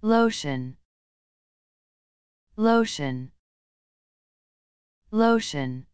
lotion. Lotion. Lotion.